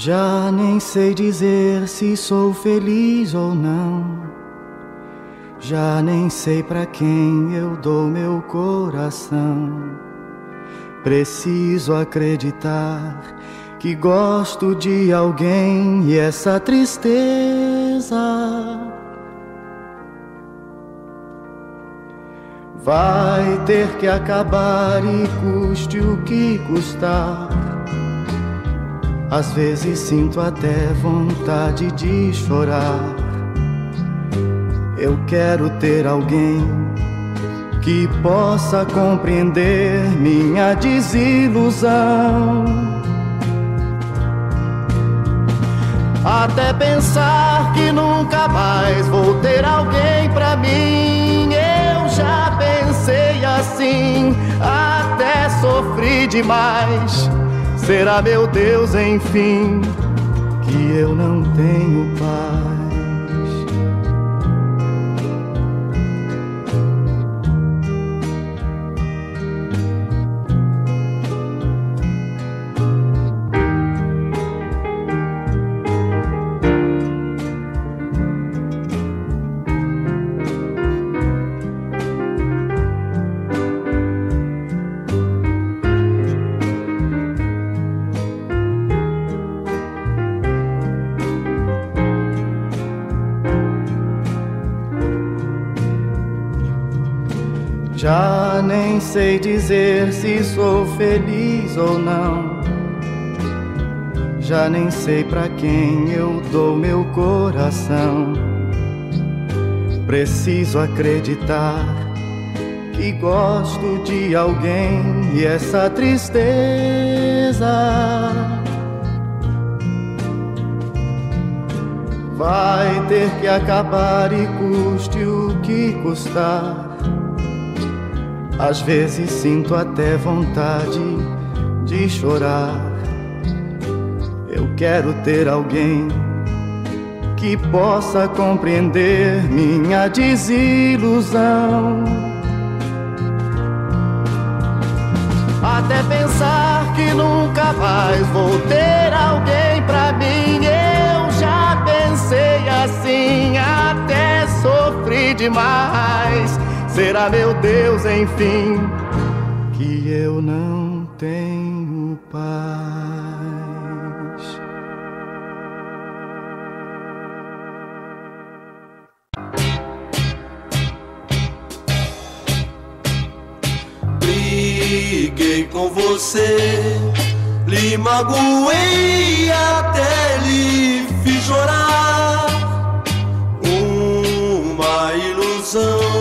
Já nem sei dizer se sou feliz ou não. Já nem sei para quem eu dou meu coração. Preciso acreditar que gosto de alguém e essa tristeza vai ter que acabar e custe o que custar. Às vezes sinto até vontade de chorar. Eu quero ter alguém que possa compreender minha desilusão. Até pensar que nunca mais vou ter alguém pra mim. Eu já pensei assim, até sofri demais. Será meu Deus, enfim, que eu não tenho feliz ou não. Já nem sei para quem eu dou meu coração. Preciso acreditar que gosto de alguém e essa tristeza vai ter que acabar e custe o que custar. Às vezes sinto até vontade de chorar. Eu quero ter alguém que possa compreender minha desilusão. Até pensar que nunca mais vou ter alguém pra mim. Eu já pensei assim, até sofri demais. Será meu Deus, enfim, que eu não tenho paz. Briguei com você, lhe magoei até lhe fiz chorar. Uma ilusão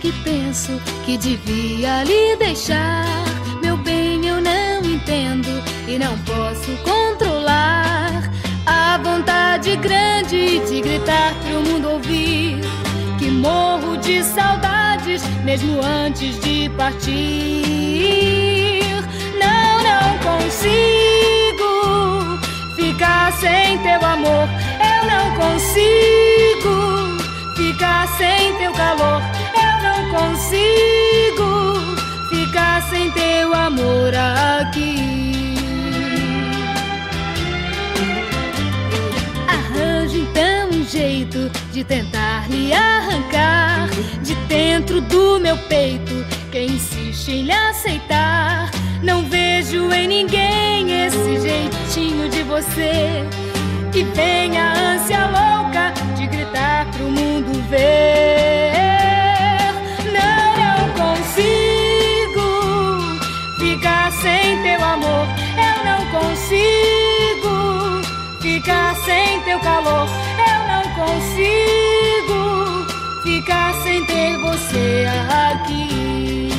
que penso que devia lhe deixar, meu bem, eu não entendo e não posso controlar a vontade grande de gritar pro mundo ouvir que morro de saudades mesmo antes de partir. Não, não consigo ficar sem teu amor. Eu não consigo ficar sem teu calor. Consigo ficar sem teu amor aqui. Arranjo então um jeito de tentar lhe arrancar de dentro do meu peito. Quem insiste em lhe aceitar, não vejo em ninguém esse jeitinho de você. E vem a ânsia louca de gritar pro mundo ver. Sem teu amor. Eu não consigo ficar sem teu calor. Eu não consigo ficar sem ter você aqui.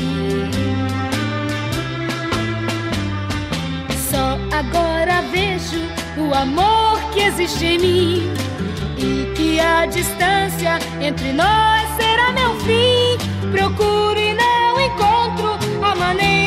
Só agora vejo o amor que existe em mim e que a distância entre nós será meu fim. Procuro e não encontro a maneira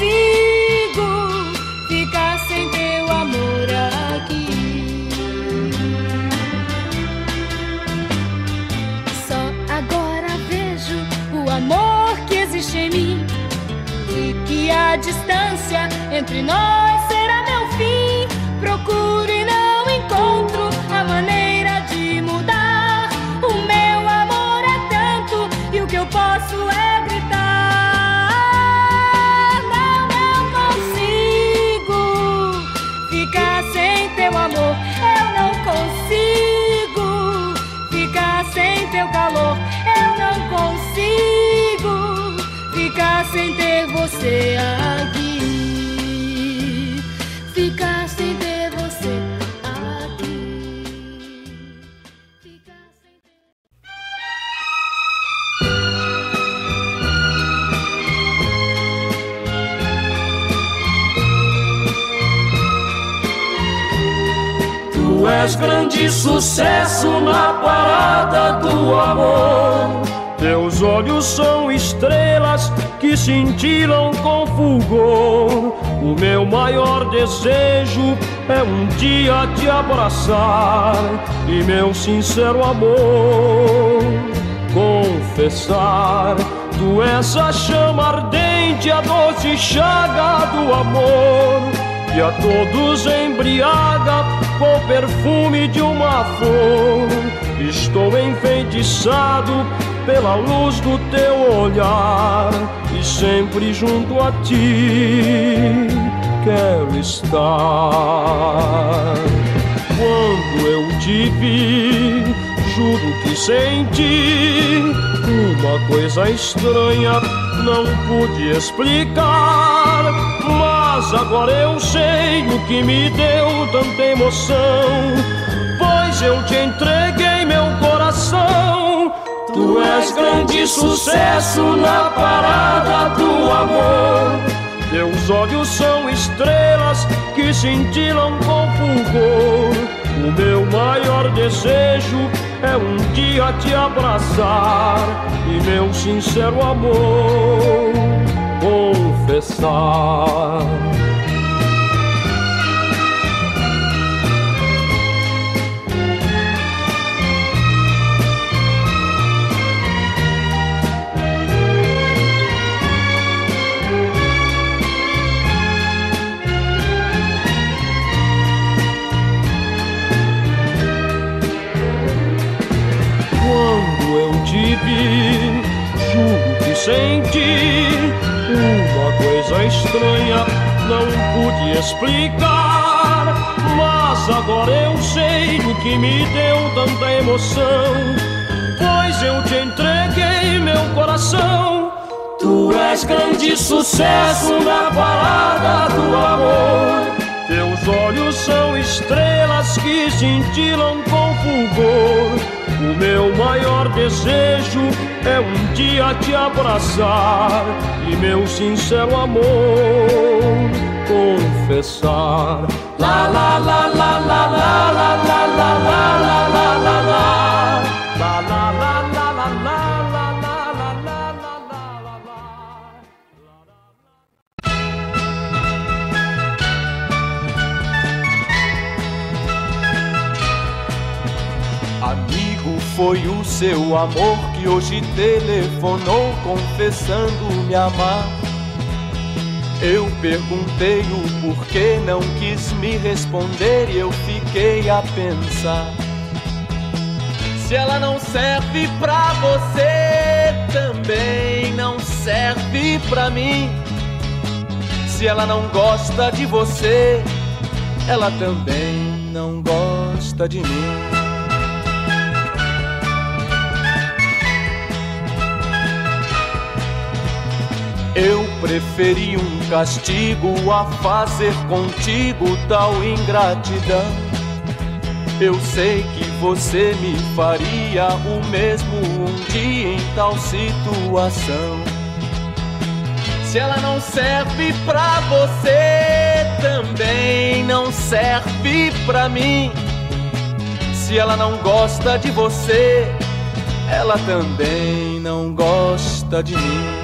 consigo ficar sem teu amor aqui. Só agora vejo o amor que existe em mim e que a distância entre nós será meu fim. Procuro sem ter você aqui. Ficar sem ter você aqui. Ficar sem ter... Tu és grande sucesso na parada do amor. Teus olhos são estrelas que cintilam com fulgor. O meu maior desejo é um dia te abraçar e meu sincero amor confessar. Tu és a chama ardente, a doce chaga do amor e a todos embriaga com o perfume de uma flor. Estou enfeitiçado pela luz do teu olhar sempre junto a ti quero estar. Quando eu te vi, juro que senti uma coisa estranha, não pude explicar. Mas agora eu sei o que me deu tanta emoção. Pois eu te entreguei meu coração Tu és grande sucesso na parada do amor. Teus olhos são estrelas que cintilam com fulgor. O meu maior desejo é um dia te abraçar e meu sincero amor confessar. Senti uma coisa estranha, não pude explicar. Mas agora eu sei o que me deu tanta emoção. Pois eu te entreguei meu coração. Tu és grande sucesso na parada do amor. Teus olhos são estrelas que cintilam com fulgor. O meu maior desejo é um dia te abraçar e meu sincero amor confessar. La la la la la la la la la la la la la foi o seu amor que hoje telefonou confessando me amar? Eu perguntei o porquê, não quis me responder e eu fiquei a pensar. Se ela não serve pra você, também não serve pra mim. Se ela não gosta de você, ela também não gosta de mim. Eu preferi um castigo a fazer contigo tal ingratidão. Eu sei que você me faria o mesmo um dia em tal situação. Se ela não serve pra você, também não serve pra mim. Se ela não gosta de você, ela também não gosta de mim.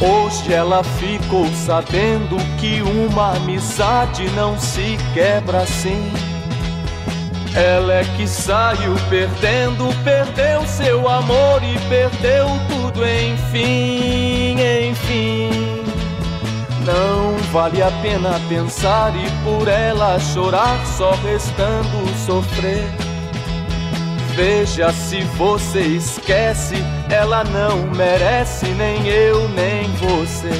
Hoje ela ficou sabendo que uma amizade não se quebra assim. Ela é que saiu perdendo, perdeu seu amor e perdeu tudo, enfim, enfim. Não vale a pena pensar e por ela chorar, só restando sofrer. Veja se você esquece, ela não merece, nem eu, nem você.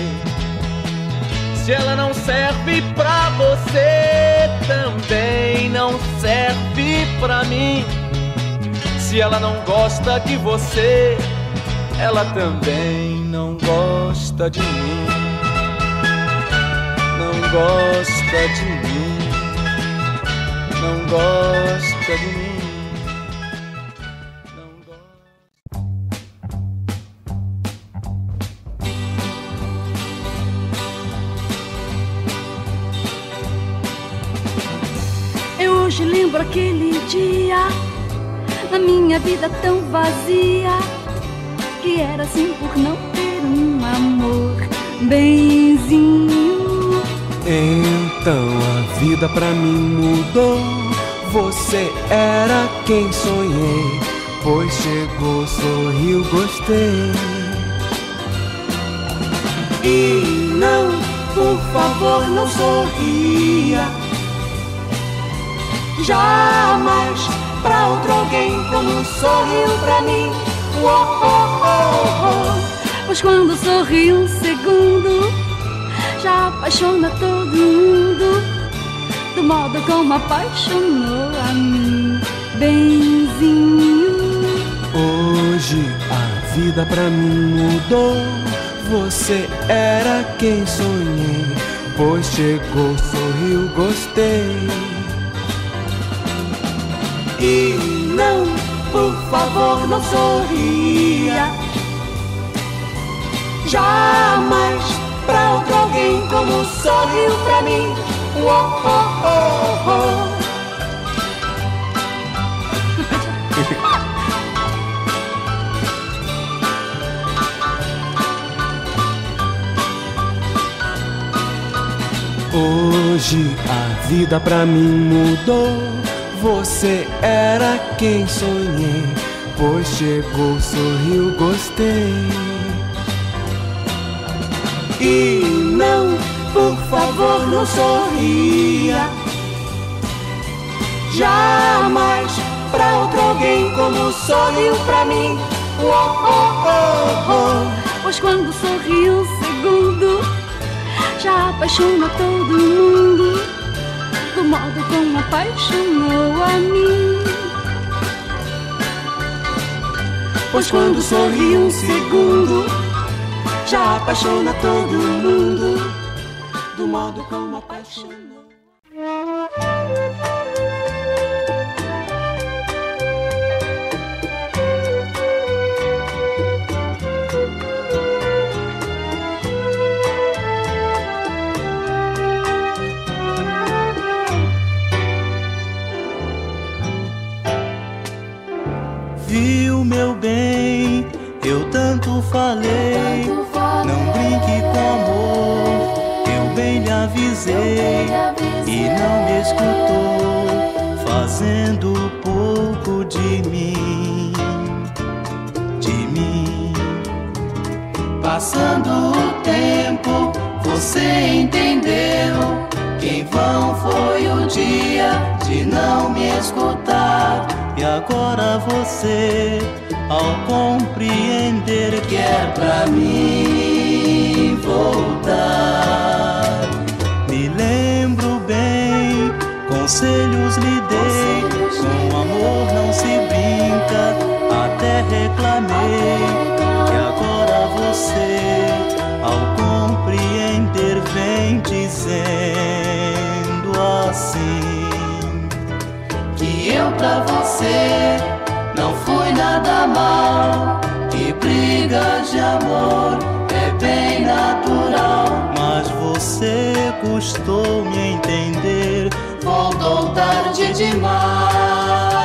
Se ela não serve pra você, também não serve pra mim. Se ela não gosta de você, ela também não gosta de mim. Não gosta de mim. Não gosta de mim. Hoje lembro aquele dia na minha vida tão vazia que era assim por não ter um amor benzinho. Então a vida pra mim mudou. Você era quem sonhei, pois chegou, sorriu, gostei. E não, por favor, não sorria jamais pra outro alguém como sorriu pra mim. Oh, oh, oh, oh. Pois quando sorri um segundo, já apaixona todo mundo, do modo como apaixonou a mim, benzinho. Hoje a vida pra mim mudou. Você era quem sonhei Pois chegou, sorriu, gostei. E não, por favor, não sorria. Jamais pra outro alguém como sorriu pra mim. Oh, oh, oh, oh. Hoje a vida pra mim mudou. Você era quem sonhei. Pois chegou, sorriu, gostei. E não, por favor, não sorria. Jamais pra outro alguém como sorriu pra mim. Oh, oh, oh, oh. Pois quando sorriu segundo já apaixona todo mundo do modo como apaixonou a mim. Pois quando sorri um segundo, já apaixona todo mundo do modo como apaixonou. Meu bem, eu tanto falei. Não brinque com amor, eu bem lhe avisei. E não me escutou, fazendo pouco de mim. De mim. Passando o tempo, você entendeu. Que vão foi o dia de não me escutar. E agora você, ao compreender que é pra mim voltar, me lembro bem, conselhos lhe dei. Com amor não se brinca, até reclamei. E agora você, ao compreender, vem dizendo pra você não fui nada mal. E brigas de amor é bem natural. Mas você custou me entender, voltou tarde demais.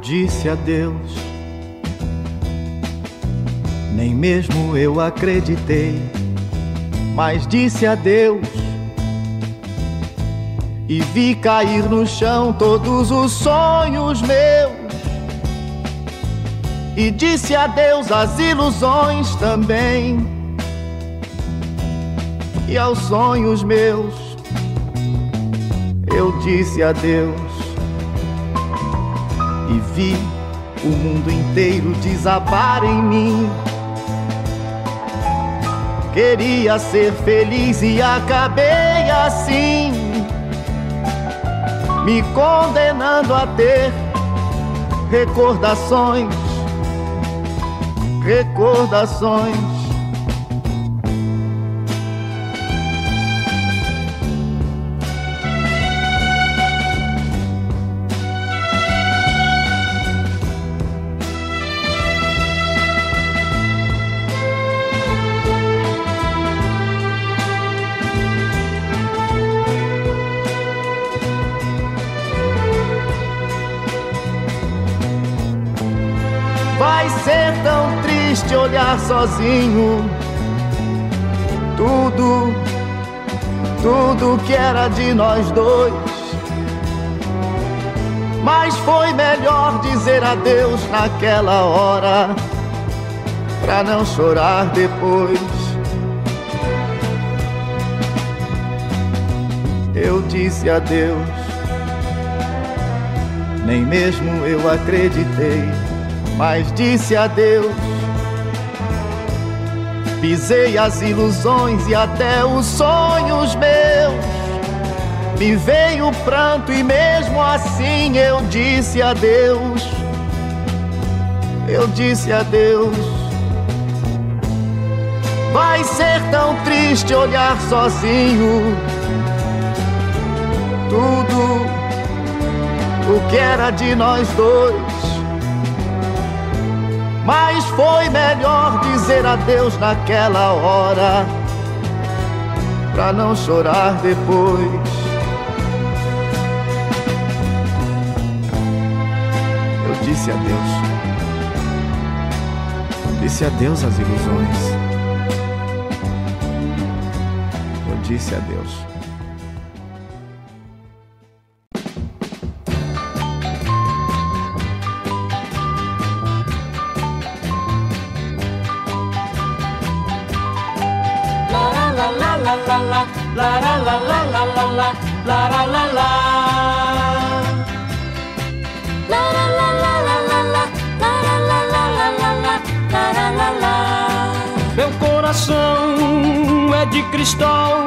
Disse adeus. Nem mesmo eu acreditei, mas disse adeus. E vi cair no chão todos os sonhos meus. E disse adeus às ilusões também. e aos sonhos meus. Eu disse adeus e vi o mundo inteiro desabar em mim. Queria ser feliz e acabei assim, me condenando a ter recordações, recordações triste olhar sozinho. Tudo, tudo que era de nós dois. Mas foi melhor dizer adeus naquela hora, pra não chorar depois. Eu disse adeus, nem mesmo eu acreditei, mas disse adeus Pisei as ilusões e até os sonhos meus. Me veio o pranto e mesmo assim eu disse adeus. Eu disse adeus. Vai ser tão triste olhar sozinho tudo o que era de nós dois. Mas foi melhor dizer adeus naquela hora, pra não chorar depois. Eu disse adeus. Disse adeus às ilusões. Eu disse adeus. Meu coração é de cristal,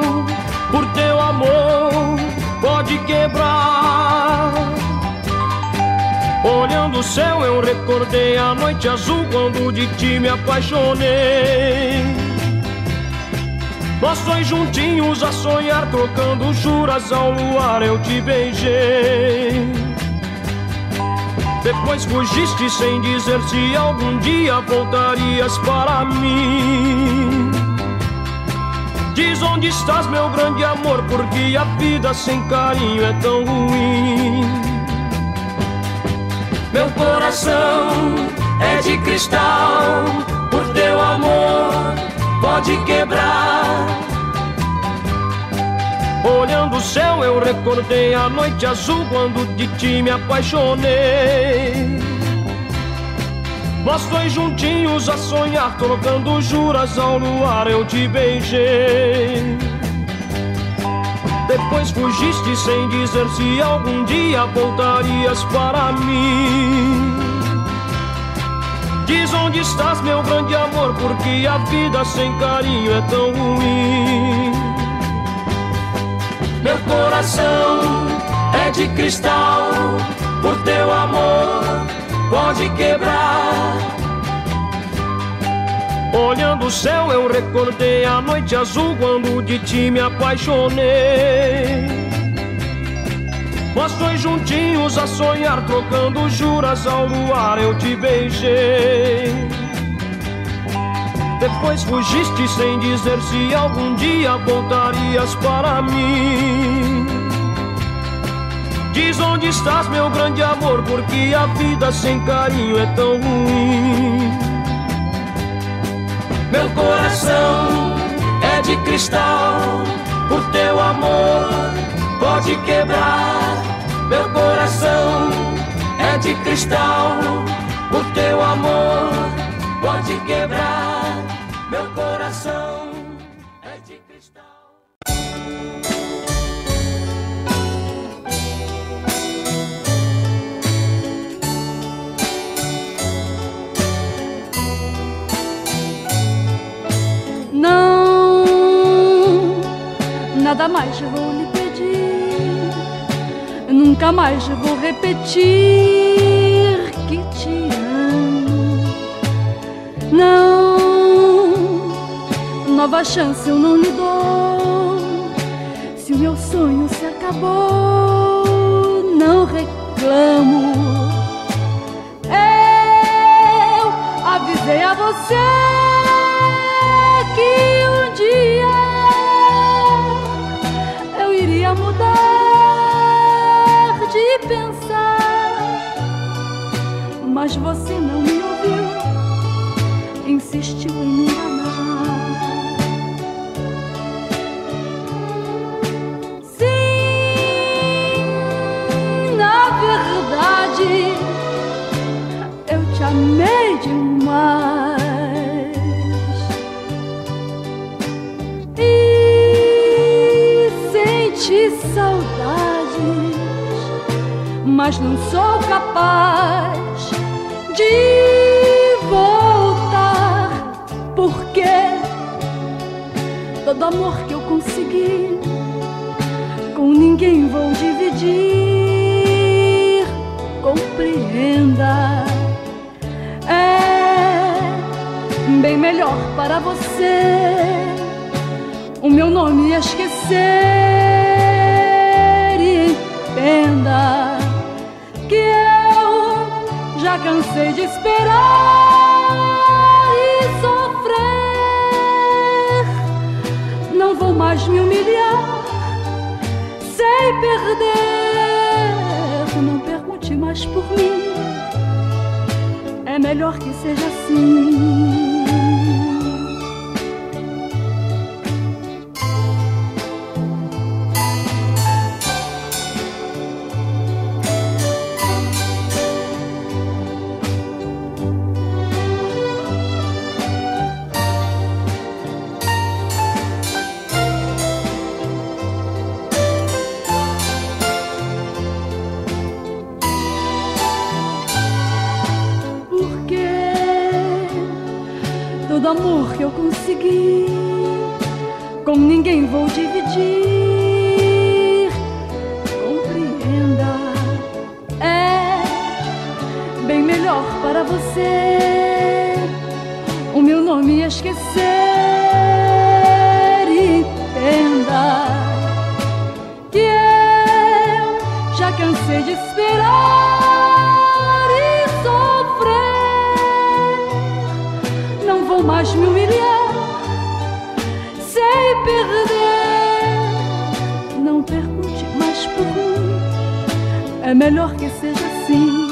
por teu amor pode quebrar. Olhando o céu, eu recordei a noite azul quando de ti me apaixonei. Nós dois juntinhos a sonhar, trocando juras ao luar, eu te beijei. Depois fugiste sem dizer se algum dia voltarias para mim. Diz onde estás, meu grande amor, porque a vida sem carinho é tão ruim. Meu coração é de cristal, por teu amor pode quebrar. Olhando o céu, eu recordei a noite azul quando de ti me apaixonei. Nós dois juntinhos a sonhar, trocando juras ao luar, eu te beijei. Depois fugiste sem dizer se algum dia voltarias para mim. Diz onde estás, meu grande amor, porque a vida sem carinho é tão ruim. Meu coração é de cristal, por teu amor pode quebrar. Olhando o céu, eu recordei a noite azul quando de ti me apaixonei. Nós dois juntinhos a sonhar, trocando juras ao luar, eu te beijei. Depois fugiste sem dizer se algum dia voltarias para mim. Diz onde estás, meu grande amor, porque a vida sem carinho é tão ruim. Meu coração é de cristal, por teu amor pode quebrar. Meu coração é de cristal, o teu amor pode quebrar. Meu coração é de cristal. Não, nada mais vou Nunca mais vou repetir que te amo. Não, nova chance eu não lhe dou. Se o meu sonho se acabou, não reclamo. Eu avisei a você mas você não me ouviu, insistiu em me enganar. Sim, na verdade, eu te amei demais. saudades, mas não sou capaz de voltar, porque todo amor que eu consegui com ninguém vou dividir. Compreenda, é bem melhor para você o meu nome esquecer entenda que eu já cansei de esperar e sofrer. Não vou mais me humilhar, sei perder. Não pergunte mais por mim, é melhor que seja assim. Esperar e sofrer. Não vou mais me humilhar perder. Não pergunte mais por mim, é melhor que seja assim.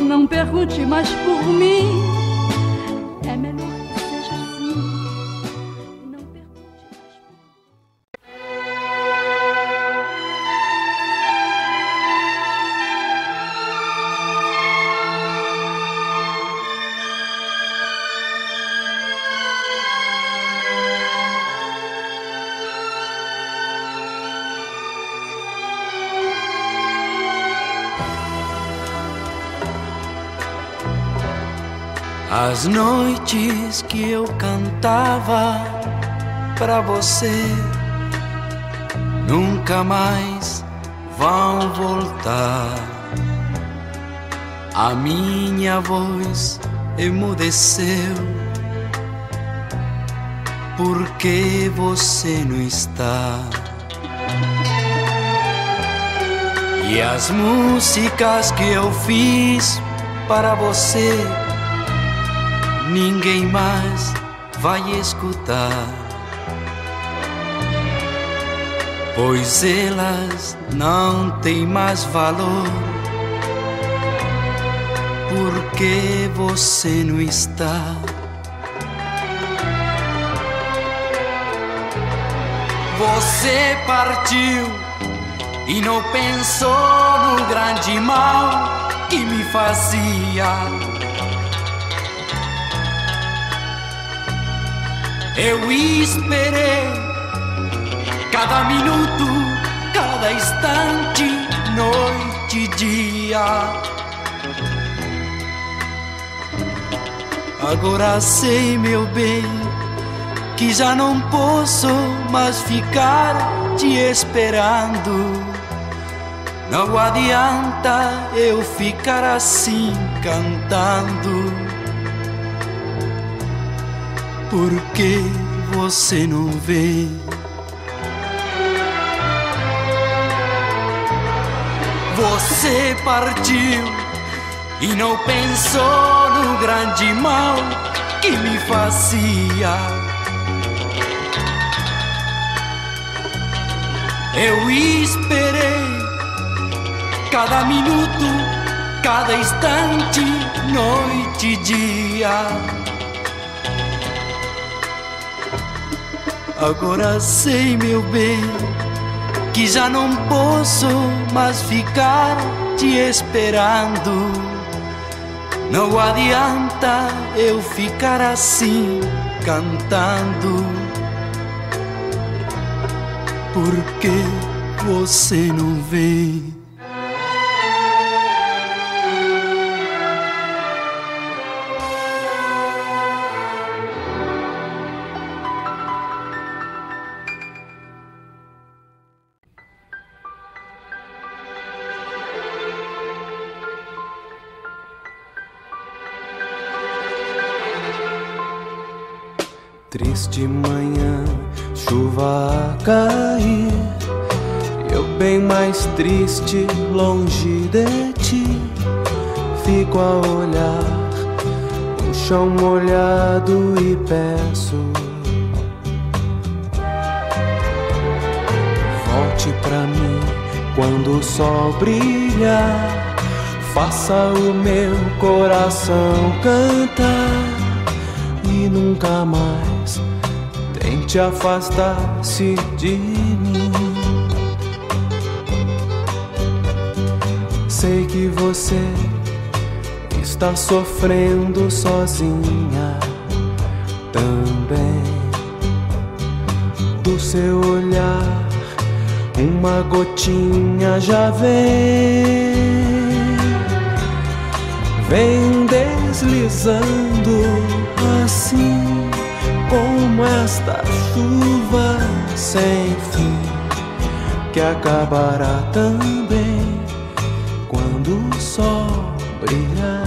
Não pergunte mais por mim As noites que eu cantava pra você nunca mais vão voltar. A minha voz emudeceu porque você não está. E as músicas que eu fiz para você ninguém mais vai escutar. Pois elas não têm mais valor, porque você não está. Você partiu e não pensou no grande mal que me fazia Eu esperei cada minuto, cada instante, noite e dia. Agora sei, meu bem, que já não posso mais ficar te esperando. Não adianta eu ficar assim cantando. Por que você não vem? Você partiu e não pensou no grande mal que me fazia. Eu esperei cada minuto, cada instante, noite e dia. Agora sei, meu bem, que já não posso mais ficar te esperando. Não adianta eu ficar assim cantando. Porque você não vem? Bem mais triste, longe de ti. Fico a olhar o chão molhado e peço. Volte pra mim quando o sol brilhar. Faça o meu coração cantar e nunca mais tente afastar-se de mim. Sei que você está sofrendo sozinha também. Do seu olhar, uma gotinha já vem. Vem deslizando assim como esta chuva sem fim que acabará também sol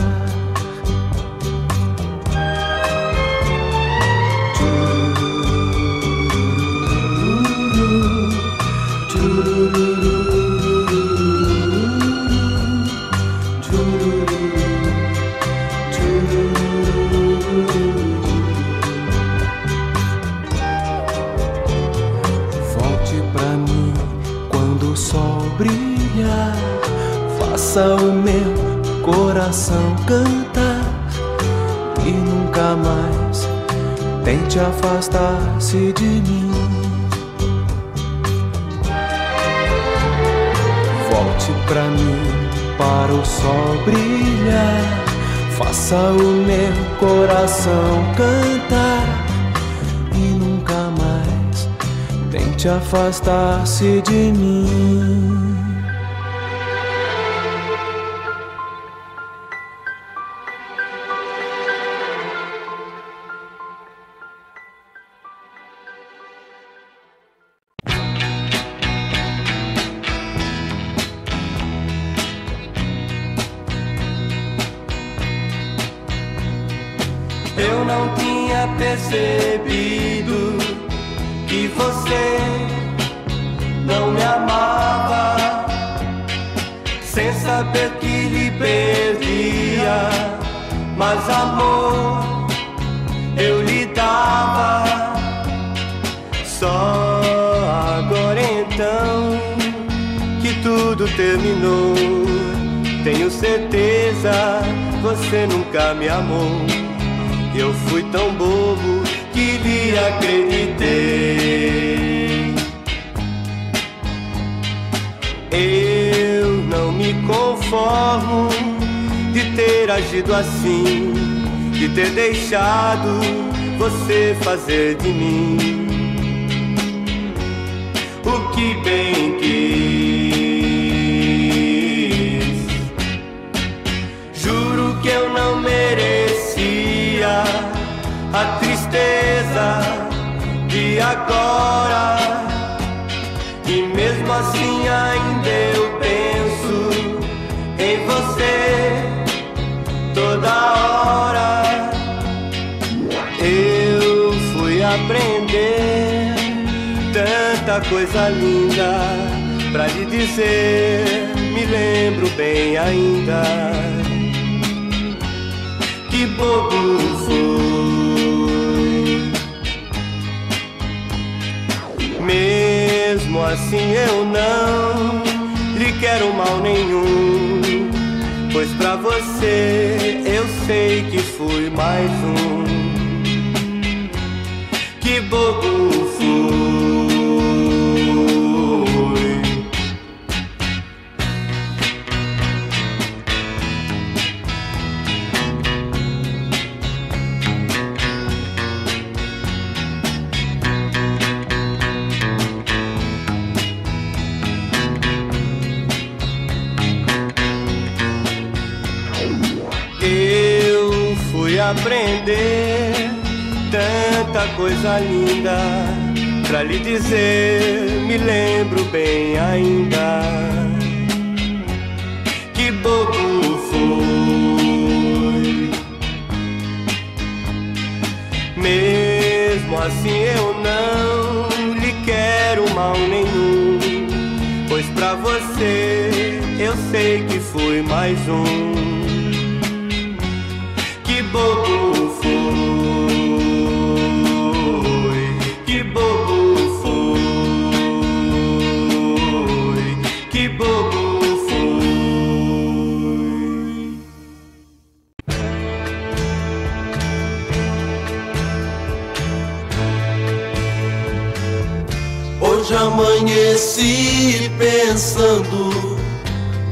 tente afastar-se de mim. Você não me amava, sem saber que lhe perdia, mas amor eu lhe dava. Só agora então que tudo terminou. Tenho certeza você nunca me amou. Eu fui tão bobo que lhe acreditei. Eu não me conformo de ter agido assim, de ter deixado você fazer de mim o que bem quis. Juro que eu não merecia a tristeza e agora. Mesmo assim ainda eu penso em você toda hora. Eu fui aprender tanta coisa linda pra lhe dizer, me lembro bem ainda. Que bobo foi. Mesmo assim eu não lhe quero mal nenhum. Pois pra você eu sei que fui mais um. Que bobo fui. Aprender tanta coisa linda pra lhe dizer, me lembro bem ainda. Que bobo fui. Mesmo assim eu não lhe quero mal nenhum. Pois pra você eu sei que fui mais um. Bobo foi, que bobo foi, que bobo foi. Hoje amanheci pensando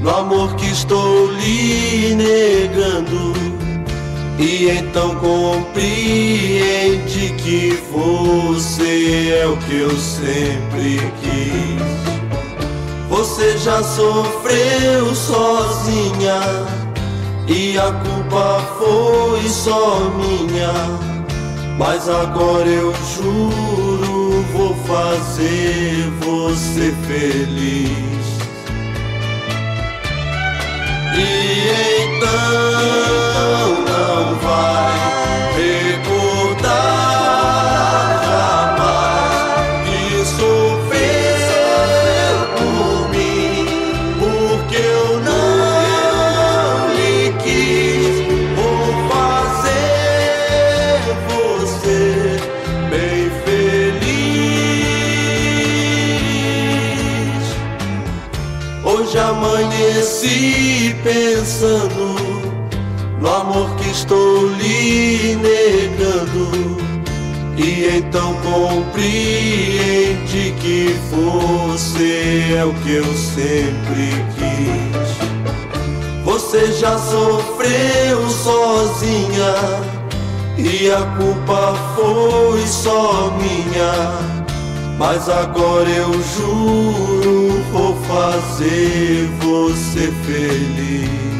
no amor que estou lhe negando. E então compreende que você é o que eu sempre quis. Você já sofreu sozinha e a culpa foi só minha. Mas agora eu juro, vou fazer você feliz. E então não que eu sempre quis. Você já sofreu sozinha e a culpa foi só minha. Mas agora eu juro, vou fazer você feliz.